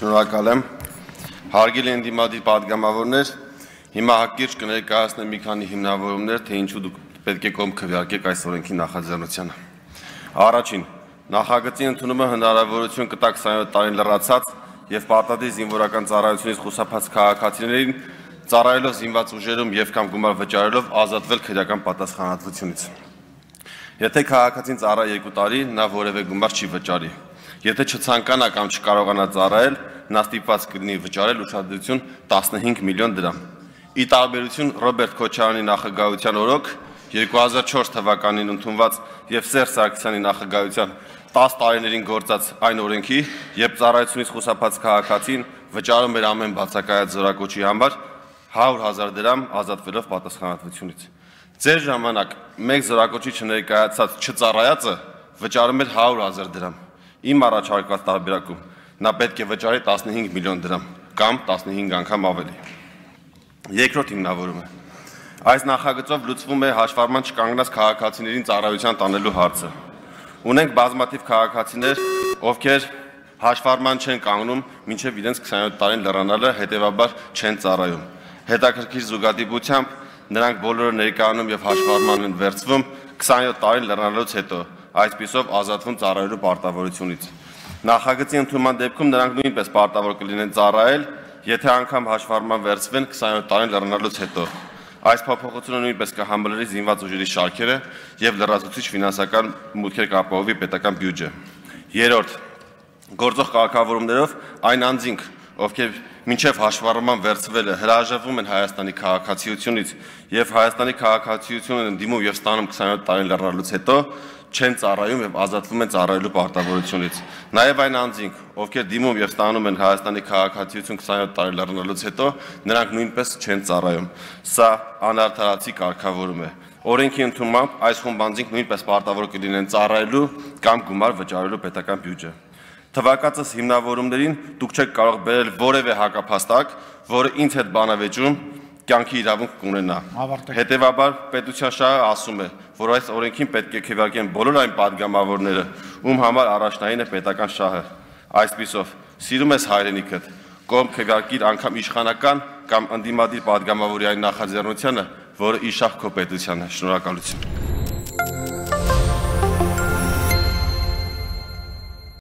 Շնորհակալ եմ։ Հարգելի ընդդիմադիր падգամավորներ, հիմա հակիրճ կներկայացնեմ մի քանի հիմնավորումներ, թե ինչու դուք պետք է կողմ քվեարկեք այս օրենքի նախաձեռնությանը։ Առաջին, նախագծի ընդունումը հնարավորություն կտա 27 տարին լրացած եւ պարտադիր զինվորական ծառայությունից խուսափած քաղաքացիներին ծառայելով զինված ուժերում եւ կամ գումար վճարելով ազատվել քրեական պատասխանատվությունից։ Եթե քաղաքացին ծառա 2 տարի, նա որևէ գումար չի վճարի։ Եթե չցանկանա կամ չկարողանա ծառայել, նա ստիպված կլինի վճարել ուշադրություն 15 միլիոն դրամ։ Ի տարբերություն Ռոբերտ Քոչարյանի նախագահության օրոք 2004 թվականին ընդունված եւ Սերժ Սարգսյանի նախագահության 10 տարիներին գործած այն օրենքի, երբ ծառայությունից խուսափած քաղաքացին վճարում էր ամեն բացակայած զորակոչի համար 100.000 դրամ ազատվելով պատասխանատվությունից։ Ձեր ժամանակ մեկ զորակոչի չներկայացած չծառայածը վճարում էր 100.000 դրամ իմ առաջարկված տարբերակում նա պետք է վճարի 15 միլիոն դրամ կամ 15 անգամ ավելի։ Երկրորդ հիմնավորումը. Այս նախագծով լուծվում է հաշվառման չկանգնած քաղաքացիներին ծառայության տանելու հարցը։ Ունենք բազմաթիվ քաղաքացիներ, ովքեր հաշվառման չեն կանգնում մինչև իրենց 27 տարին լրանալը, հետևաբար չեն ծառայում։ Հետաքրքիր զուգադիպությամբ նրանք բոլորը ներկայանում եւ հաշվառման են վերցվում 27 տարին լրանալուց հետո այսպիսով ազատվում ծառայելու պարտավորությունից։ Նախագծի ընդունման դեպքում նրանք նույնպես պարտավոր կլինեն ծառայել, եթե անգամ հաշվառման վերցվեն 27 տարին լեռնալուց հետո։ Այս փոփոխությունը նույնպես կհամբերի զինված ուժերի շարքերը եւ լրացուցիչ ֆինանսական մուտքեր կապահովի պետական բյուջե։ Երրորդ, գործող կարգավորումներով այն անձինք, ովքեր մինչև հաշվառման վերցվելը հրաժարվում են Հայաստանի քաղաքացիությունից եւ Հայաստանի քաղաքացիություն են դիմում եւ ստանում 27 տարին լեռնալուց հետո չեն ծառայում եւ ազատվում են ծառայելու պարտավորությունից։ Նաեւ այն անձինք, ովքեր դիմում եւ ստանում են Հայաստանի քաղաքացիություն 27 տարի լեռնալուց հետո, նրանք նույնպես չեն ծառայում։ Սա անարդարացի կարգավորում է։ Օրենքի ընդունմամբ այս խումբանձինք նույնպես պարտավոր կլինեն ծառայելու կամ գումար վճարելու պետական բյուջե։ Թվակածս հիմնավորումներին դուք չեք կարող բերել որևէ հակափաստակ, որը ինձ հետ բանավեճում կյանքի իրավունք կունենա։ Հետևաբար պետության շահը ասում է, որ այս օրենքին պետք է քվեարկեն բոլոր այն падգամավորները, ում համար առաջնային է պետական շահը։ Այսպիսով, սիրում ես հայրենիքդ, կողմ քվեարկիր անգամ իշխանական կամ ընդդիմադիր падգամավորի այն նախաձեռնությունը, որը իշախ քո պետությանը։ Շնորհակալություն։